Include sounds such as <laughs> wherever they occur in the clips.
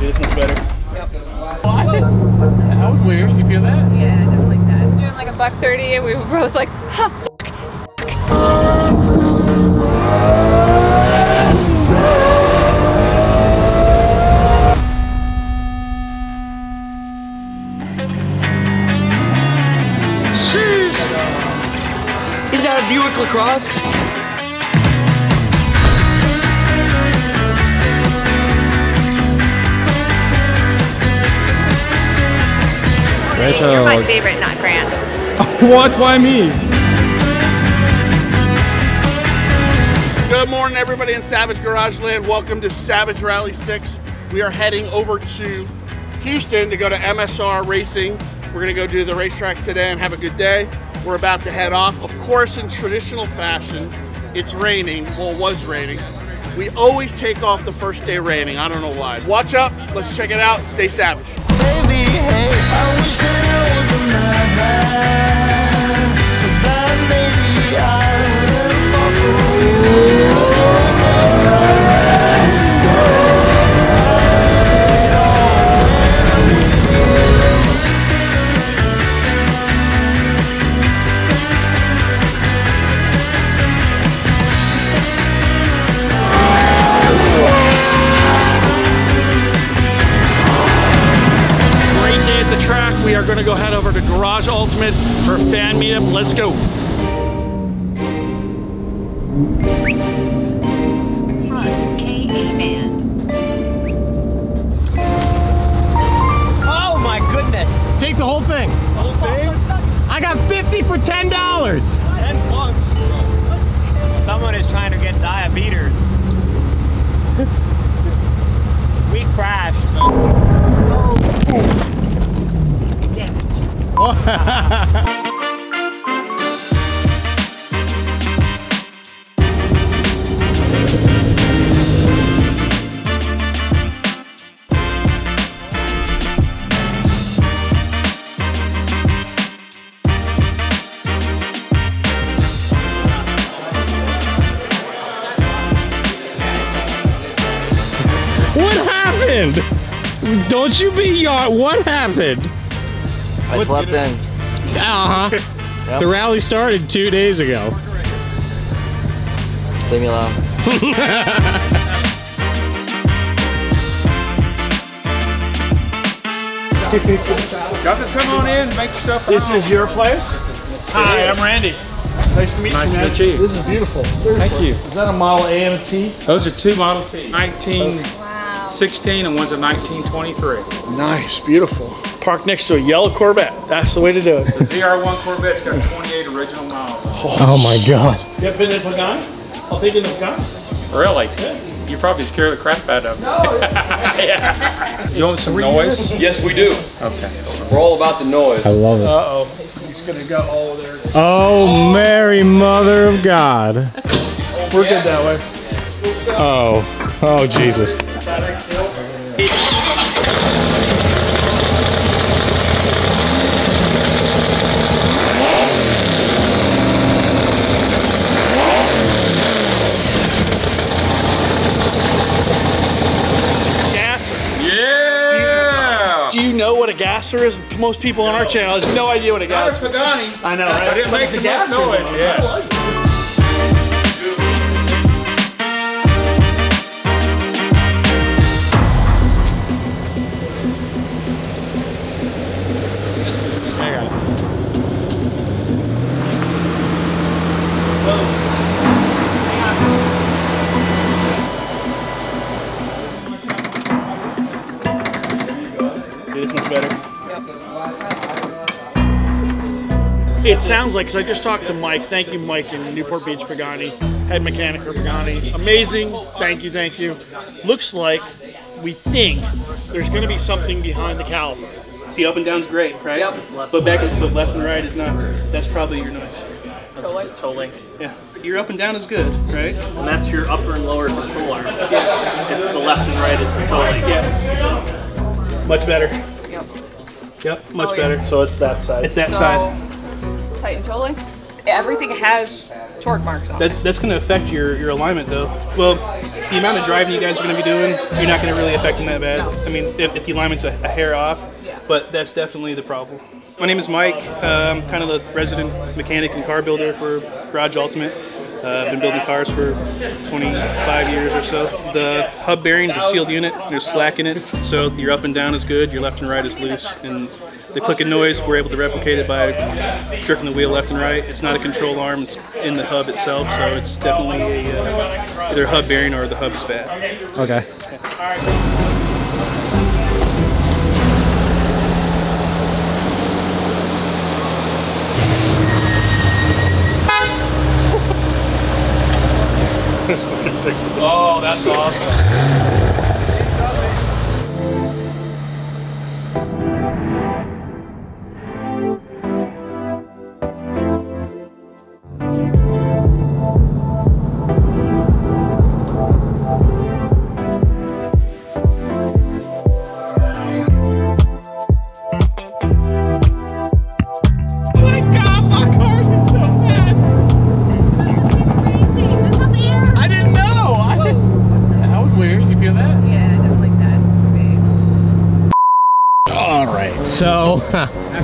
See, this much better. Yep. That was weird. Did you feel that? Yeah, I didn't like that. Doing like a buck 30 and we were both like, huh, Is that a Buick LaCrosse? You're my favorite, not Grant. <laughs> What? Why me? Good morning, everybody in Savage Garage Land. Welcome to Savage Rally 6. We are heading over to Houston to go to MSR Racing. We're gonna go do the racetrack today and have a good day. We're about to head off. Of course, in traditional fashion, it's raining. Well, it was raining. We always take off the first day raining. I don't know why. Watch up. Let's check it out. Stay savage. I wish that I was a madman. We are going to go head over to Garage Ultimate for a fan meetup. Let's go. Oh my goodness. Take the whole thing. Whole thing? I got 50 for $10. 10 plunks. Someone is trying to get diabetes. we crashed. Damn it. What happened? Don't you be yard. What happened? I slept in. Uh huh. <laughs> Yep. The rally started two days ago. Leave me alone. <laughs> Got to come on in, make yourself This is your place? Hi, I'm Randy. Nice to meet Nice you, Nice to meet you. This is beautiful. Thank you. Is that a Model A and a T? Those are two Model T. 1916 and one's a 1923. Nice, beautiful. Parked next to a yellow Corvette. That's the way to do it. The ZR1 Corvette's got 28 original miles. Oh my god. You ever been in Pagani? I'll take you to Pagani. Really? You probably scare the crap out of me. <laughs> yeah. You want some noise? Yes, we do. Okay. We're all about the noise. I love it. Uh-oh. He's gonna go all there. Oh, Mary Mother of God. We're good that way. Oh. Oh, Jesus. Gasser. Yeah! Do you know what a gasser is? Most people on our channel has no idea what a gasser Pagani. I know, right? But it makes a gasser. noise, yeah. It sounds like, because I just talked to Mike. Thank you, Mike, in Newport Beach Pagani, head mechanic for Pagani. Amazing. Thank you, thank you. Looks like we think there's going to be something behind the caliper. See, up and down's great, right? Yep. But back, but left and right is not. That's probably your noise. That's the toe link. Yeah. Your up and down is good, right? And that's your upper and lower control arm. Yeah. It's the left and right is the toe link. Yeah. Much better. Yep. Yep, much Oh, yeah. better. So it's that side. It's that So, side. Tighten toe link? everything has torque marks on it. That's going to affect your, your alignment though. Well, the amount of driving you guys are going to be doing, you're not going to really affect them that bad. I mean, if, if the alignment's a, a hair off, yeah. but that's definitely the problem. My name is Mike. Uh, I'm kind of the resident mechanic and car builder for Garage Ultimate. Uh, I've been building cars for 25 years or so. The hub bearing is a sealed unit. There's slack in it, so your up and down is good, your left and right is loose. And the clicking noise, we're able to replicate it by jerking the wheel left and right. It's not a control arm, it's in the hub itself, so it's definitely a, uh, either a hub bearing or the hub's bad. Okay. <laughs> Oh, that's awesome.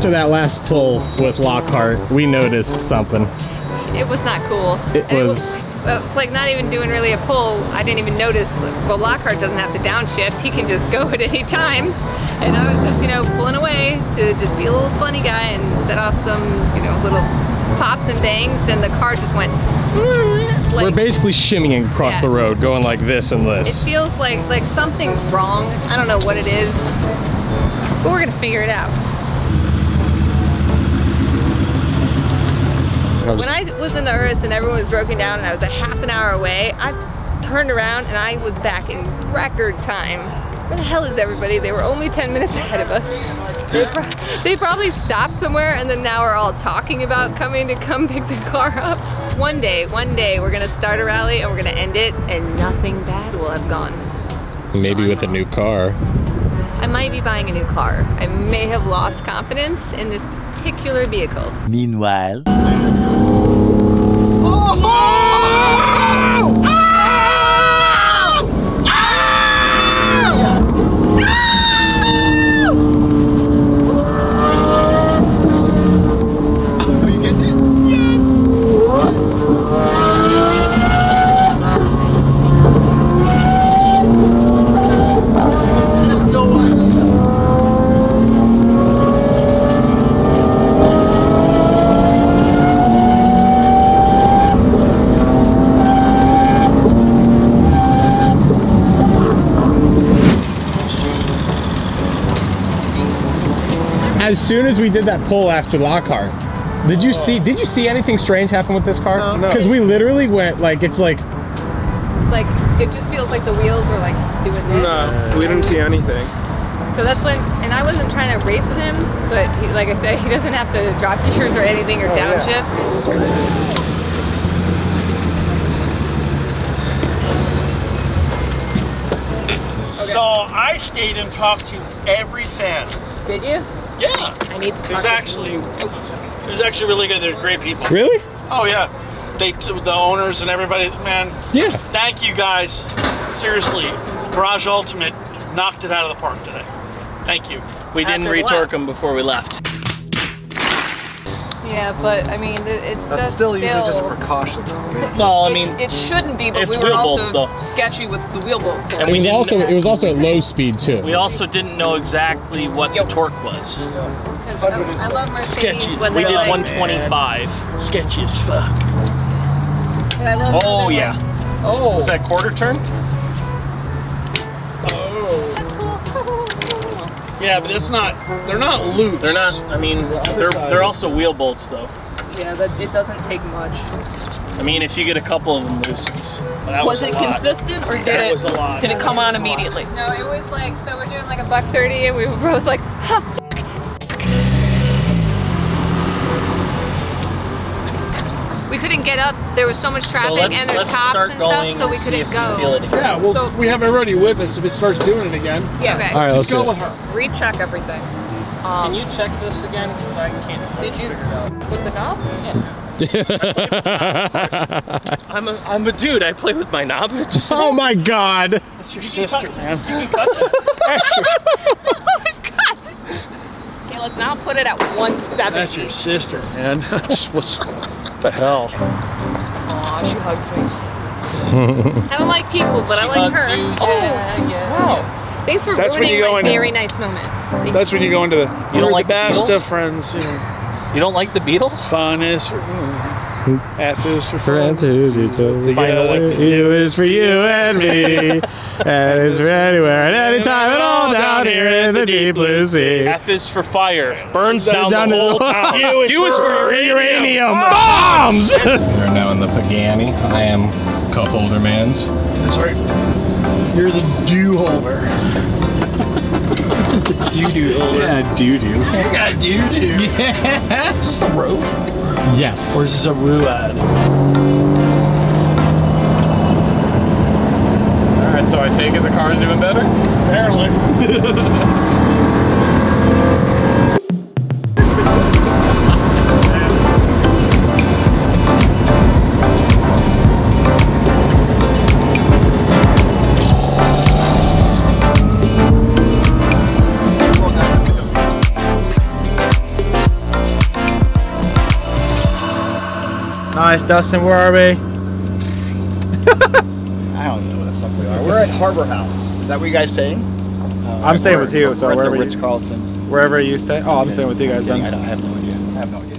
After that last pull with Lockhart, we noticed something. It was not cool. It And was- well, it's like not even doing really a pull. I didn't even notice. Well, Lockhart doesn't have to downshift. He can just go at any time. And I was just, you know, pulling away to just be a little funny guy and set off some, you know, little pops and bangs. And the car just went. <laughs> We're basically shimmying across Yeah. the road, going like this and this. it feels like like something's wrong. I don't know what it is, but we're gonna figure it out. When I was in the Urus and everyone was broken down and I was a half an hour away, I turned around and I was back in record time. Where the hell is everybody? They were only 10 minutes ahead of us. They, pro- they probably stopped somewhere and then now we're all talking about coming to come pick the car up. One day, one day, we're gonna start a rally and we're gonna end it and nothing bad will have gone. Maybe with a new car. I might be buying a new car. I may have lost confidence in this particular vehicle. Meanwhile. 啊 As soon as we did that pull after Lockhart, did you see? Did you see anything strange happen with this car? No. Because we literally went like it's like Like, it just feels like the wheels were like doing this. No, we didn't see anything. So that's when, and I wasn't trying to race with him, but he, like I said, <laughs> he doesn't have to drop gears or anything or oh, downshift. So I stayed and talked to every fan. Did you? Yeah, I need to it talk was to actually it was actually really good. They're great people. really? Oh yeah, they the owners and everybody. Man, Yeah. thank you guys. Seriously, Garage Ultimate knocked it out of the park today. Thank you. We didn't After the retorque them before we left. Yeah, but I mean, it's That's just still usually just a still- precaution. No, I mean, it, shouldn't be, but it's we were also bolts, though. sketchy with the wheel bolt. And It we was also it was also at low speed too. we also didn't know exactly what the torque was. 'cause I, I love Mercedes Sketchy. when We did like, 125. Sketchy as fuck. I love Oh yeah. like, Oh. Was that quarter turn? Yeah, but it's not. They're not loose. They're not. I mean, they're they're also wheel bolts though. Yeah, that it doesn't take much. I mean, if you get a couple of them loose, it's, that Was, was, a it lot. consistent or did That it was a lot. did it come on That was a lot. immediately? No, it was like so we're doing like a buck thirty, and we were both like, couldn't get up. There was so much traffic, let's- and there's cops start and going stuff, so we couldn't go. we feel it again. Yeah, well, So- we have everybody with us if it starts doing it again. Yeah. Okay. All right, let's Just go with her. Recheck everything. Um, Can you check this again? Because I can't. Did you- figure it out. with the knob? Yeah. <laughs> I'm a, I'm a dude. I play with my knob. <laughs> Just- oh my god. That's your sister, man. <laughs> Oh my God! Okay, let's not put it at 170. That's your sister, man. What's the hell? Aw, she hugs me. <laughs> I don't like people, but I like hugs her. you, Oh, yeah, yeah. wow. Thanks for That's when ruining you go my in- very nice moment. Thank That's when you go into the. You don't like the the best Beatles? of friends. You know, You don't like the Beatles? fun is for. F is for Friends fun. who do together. Final You is for you and me. <laughs> and it's for anywhere and anytime and all down here in the deep blue sea. F is for fire. Burns down, Down the the- whole town. U is U is for for Uranium bombs! <laughs> We're now in the Pagani. I am cup holder man's. That's right. You're the dew holder. <laughs> Doo doo holder. Yeah, doo doo. You got dew dew. Yeah. Is this a rope? Yes. Or is this a ruad? Alright, so I take it the car's doing better? Apparently. <laughs> Nice, Dustin. Where are we? <laughs> I don't know where the fuck we are. We're at Harbor House. Is that what you guys saying? I'm staying with you, so wherever you- Carlton. Wherever you stay. Oh, I'm staying with you guys I then. don't I have no idea. I have no idea.